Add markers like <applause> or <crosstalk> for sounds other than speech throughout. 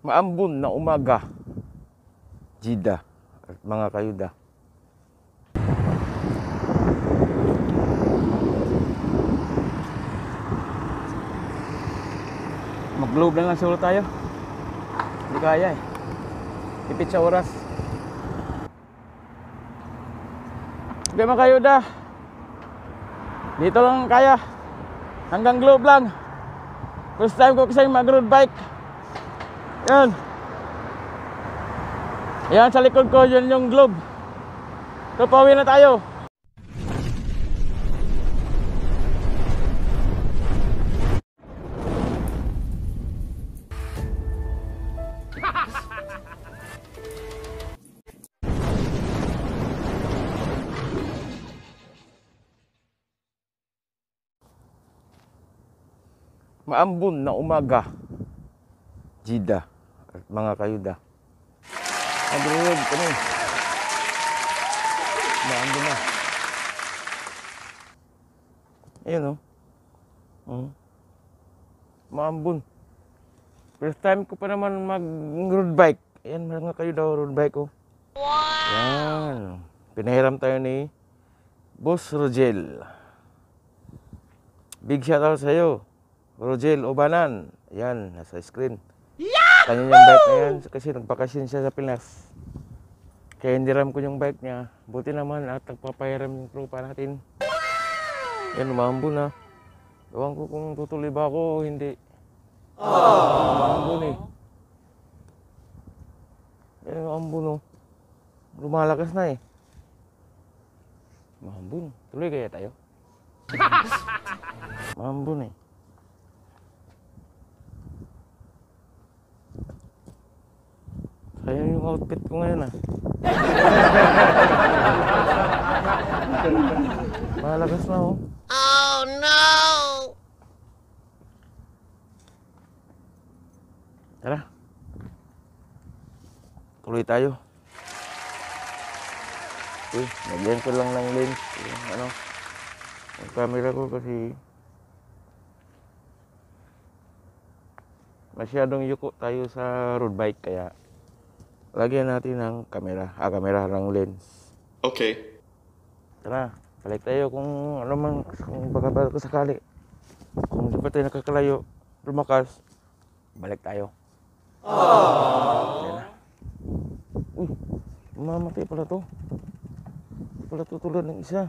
maambon na umaga, Jida at mga kayuda. Mag-globe na lang siguro tayo. Hindi kaya eh. Tipid sa oras. Okay mga kayuda. Dito lang kaya. Hanggang globe lang. First time ko kasi mag-road bike. Yan. Yan sa likod ko, yun yung globe. So, pauwi na tayo. Maambon na umaga, Jida mga kayuda. Nag-road kami. Maambon na. Ayun oh. Hmm. Maambon. First time ko pa naman mag-road bike. Ayan mga kayuda, road bike oh. Wow! Yan. Pinahiram tayo ni Boss Rogel. Big shoutout sa iyo. Rogel Obanan. Yan, nasa screen. Kanya yung bike na yan kasi nagbakasyon siya sa Pinas. Kaya hiniram ko yung bike niya. Buti naman at nagpapahiram yung tropa natin. Yan, umambo na. Ewan ko kung tutuloy ba ako o hindi. Umambo eh. Yan, umambo no. Lumalakas na eh. Umambo. Tuloy kaya tayo? <laughs> Umambo eh. Kaya yung outfit ko ngayon ah. <laughs> Malagas na oh. Oh no! Tara. Tuloy tayo. Uy, nagyan ko lang ng lens. Yung ano, yung camera ko kasi masyadong yuko tayo sa road bike kaya lagyan natin ng camera, ah, camera ng lens. Okay. Tara, balik tayo kung ano man, kung baka baka sakali. Kung di pa tayo nakakalayo, lumakas, balik tayo. Aww. Uy, mamatay pala to. Pala tutulad ng isa.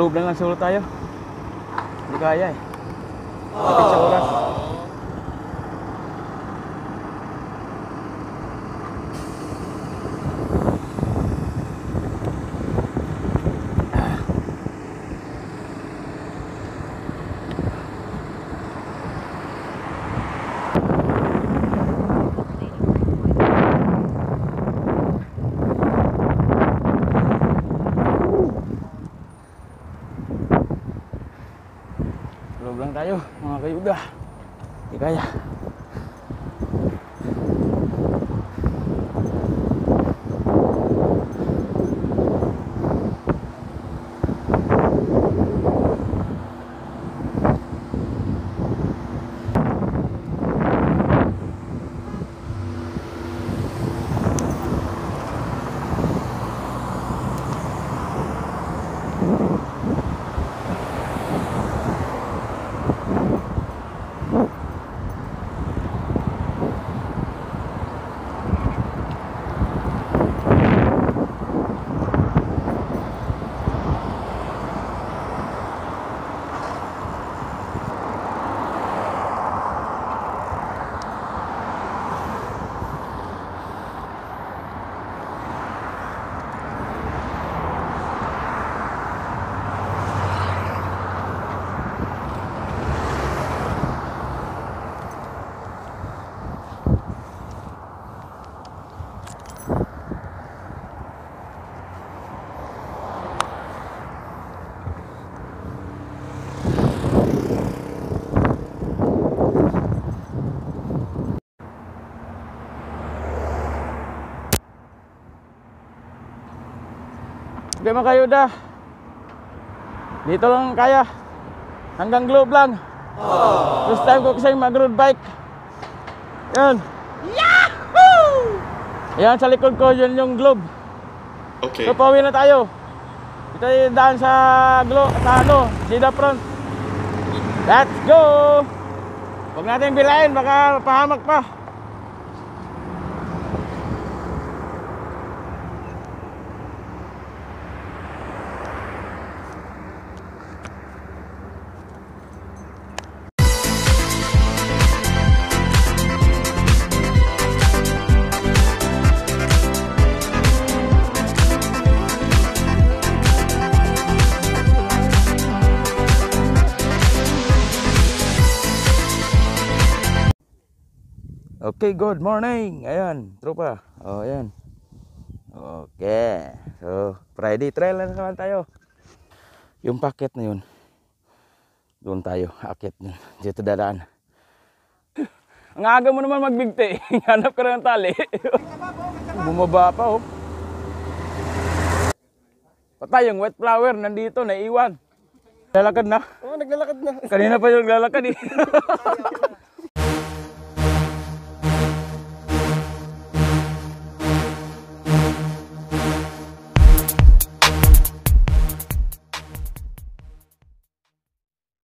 Mag-globe na lang siguro tayo. Hindi kaya eh. Kapit sa oras. Globe lang tayo, mga kayuda. Hindi kaya. Okay mga kayuda. Dito lang kaya. Hanggang globe lang. First time ko kasi mag-road bike. Yan. Yahoo! Yan sa likod ko, yun yung globe. Okay. So pauwi na tayo. Ito yung daan sa glo sa ano, Sida front. Let's go! Huwag natin bilain, baka pahamak pa. Okay, good morning. Ayan, tropa. Oh, ayan. Okay. So, Friday trail na naman tayo. Yung packet na yun. Doon tayo, akit na. Dito dadaan. Ang aga mo naman magbigti. <laughs> Hanap ka na ng tali. <laughs> Bumaba pa, oh. Patay, yung wet flower nandito, naiwan. Lalakad na. Oo, naglalakad na. Kanina pa yung naglalakad eh. <laughs>